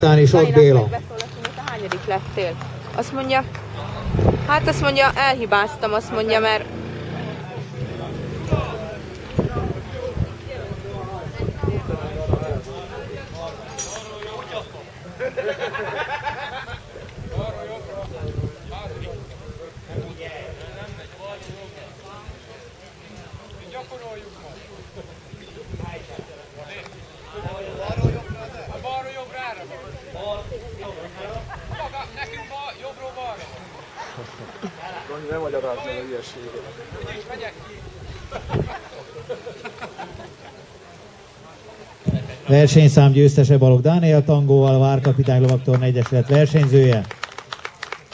Tán és ott Béla. Te hányadik lettél? Azt mondja, hát azt mondja, elhibáztam, azt mondja, mert Balról nem magyaráz meg a hülyeségről. És megyek. Versenyszám győztese Balog Dániel Tangóval, Várkapitány Lovaktorn Egyesület versenyzője.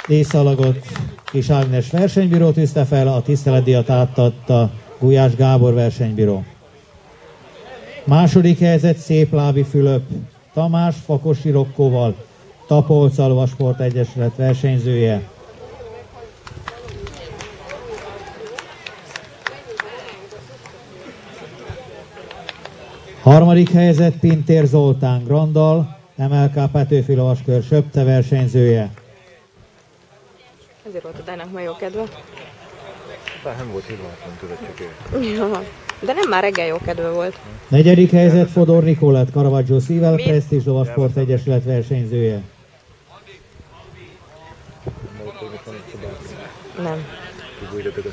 Díszalagot Kis Ágnes versenybíró tűzte fel, a tiszteletdíjat átadta Gulyás Gábor versenybíró. Második helyzet Szép Lábi Fülöp, Tamás Fakosi Rokkóval, Tapolca Lovasport Egyesület versenyzője. Harmadik helyzet Pintér Zoltán Grandal, MLK Petőfi Lovaskör Söpte versenyzője. ezért volt a Dának ma jó kedve. Bár nem volt hibátlan. Ja. De nem már reggel jó kedve volt. Negyedik helyzet Fodor Nikolát Caravaggio Szível Prestige Lovasport Egyesület versenyzője. Nem. Kibújtatok a.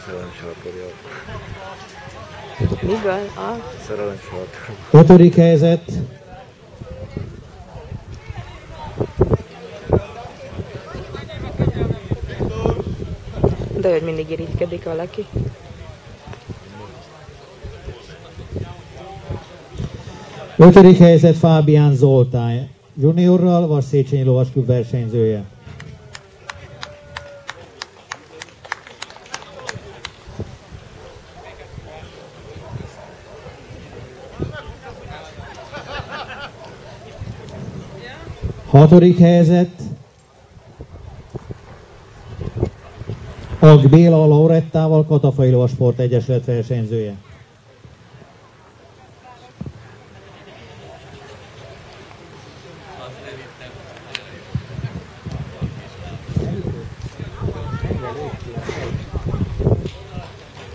Miből? A... Szerelem. Ötödik helyzet De hogy mindig irigykedik valaki. Ötödik helyzet Fábián Zoltán juniorral, vagy Széchenyi Lovasklub versenyzője. Hatodik helyzet Ag Béla Laurettával, Katafai Lovasport Egyesület versenyzője.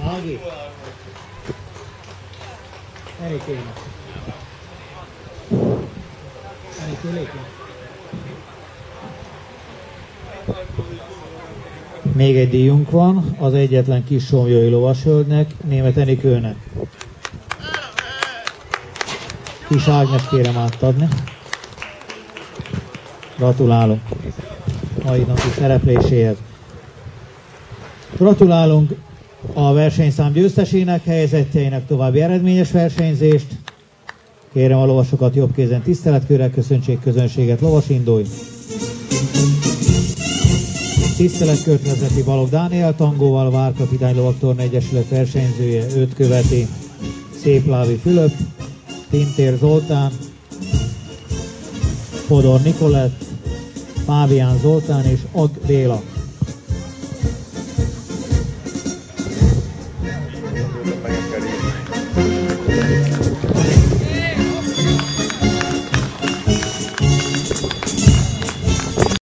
Ági. Erik én Még egy díjunk van, az egyetlen kis somjói lovashölgynek, német Enikőnek. Kis Ágnes kérem átadni. Gratulálunk mai napi szerepléséhez. Gratulálunk a versenyszám győztesének, helyezettjeinek további eredményes versenyzést. Kérem a lovasokat jobb kézen tiszteletkörrel köszöntsék közönséget, lovas indulj! Tiszteletkört vezeti Balog Dániel Tangóval, Várkapitány Lovaktorn Egyesület versenyzője, őt követi Szép Lávi Fülöp, Pintér Zoltán, Fodor Nikolett, Fábián Zoltán és Ag Béla.